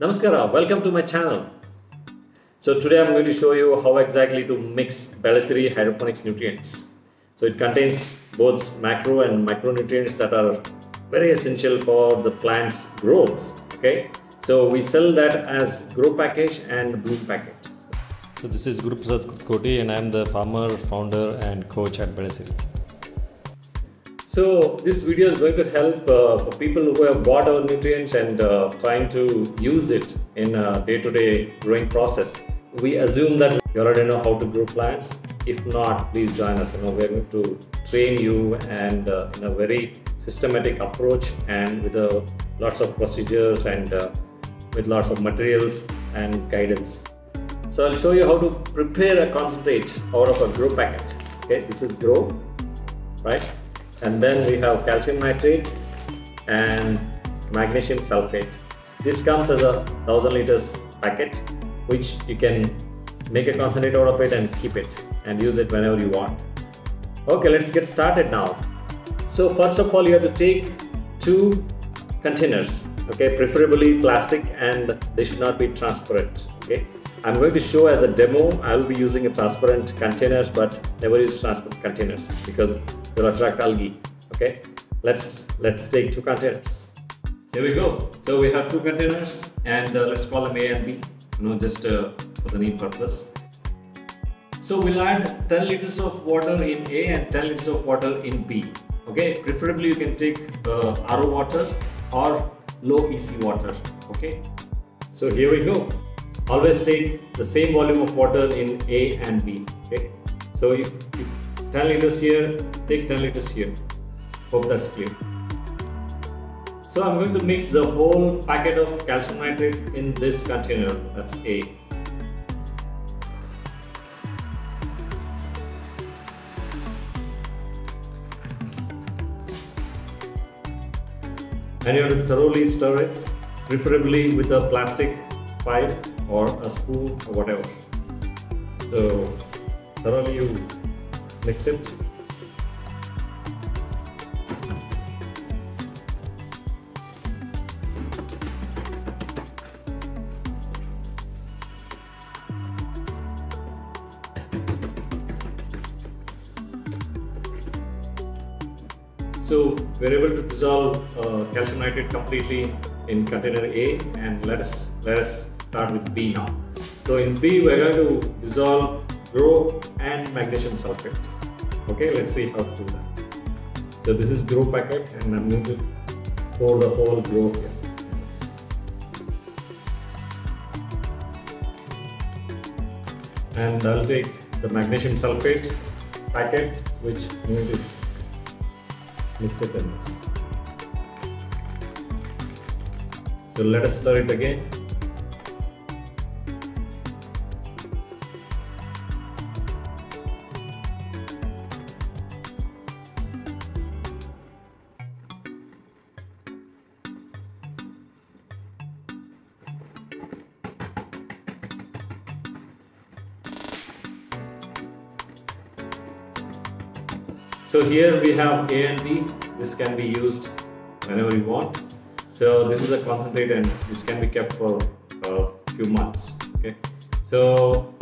Namaskara, welcome to my channel. So today I'm going to show you how exactly to mix Belesiri hydroponics nutrients. So it contains both macro and micronutrients that are very essential for the plant's growth. Okay, so we sell that as grow package and bloom package. So this is Guru Prasad Kurtkoti and I am the farmer, founder and coach at Belesiri. So this video is going to help uh, for people who have bought our nutrients and uh, trying to use it in a day-to-day growing process. We assume that you already know how to grow plants. If not, please join us. You know, we're going to train you and uh, in a very systematic approach and with uh, lots of procedures and uh, with lots of materials and guidance. So I'll show you how to prepare a concentrate out of a grow packet. Okay, this is grow, right? And then we have calcium nitrate and magnesium sulfate. This comes as a 1000 liters packet which you can make a concentrate out of it and keep it and use it whenever you want. Okay, let's get started now. So first of all, you have to take two containers, okay, preferably plastic and they should not be transparent, okay. I'm going to show as a demo, I will be using a transparent containers but never use transparent containers because will attract algae okay? Let's let's take two containers. Here we go. So we have two containers and uh, let's call them a and b you know just uh, for the neat purpose. So we'll add 10 liters of water in a and 10 liters of water in b okay? Preferably you can take uh, ro water or low ec water okay? So here we go. Always take the same volume of water in a and b okay? So if, if 10 liters here, take 10 liters here. Hope that's clear. So I'm going to mix the whole packet of calcium nitrate in this container, that's A. And you have to thoroughly stir it, preferably with a plastic pipe or a spoon or whatever. So thoroughly you mix it So we're able to dissolve uh, calcium nitrate completely in container A and let us let us start with B now. So in B we're going to dissolve grow and magnesium sulfate. Okay, let's see how to do that. So this is grow packet and I'm going to pour the whole grow here. And I'll take the magnesium sulfate packet which I'm going to mix it in this. So let us stir it again So here we have A and B. This can be used whenever you want. So this is a concentrate and this can be kept for a few months. Okay. So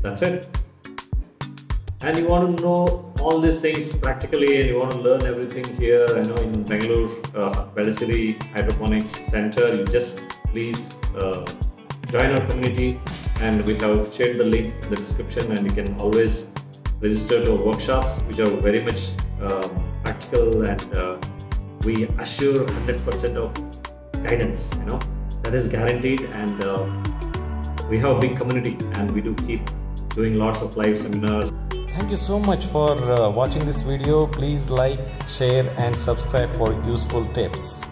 that's it. And you want to know all these things practically and you want to learn everything here. I know in Bangalore, uh, Hydroponics Center, you just please uh, join our community and we have shared the link in the description and you can always register to workshops which are very much uh, practical and uh, we assure 100% of guidance you know? That is guaranteed and uh, we have a big community and we do keep doing lots of live seminars. Thank you so much for uh, watching this video. Please like share and subscribe for useful tips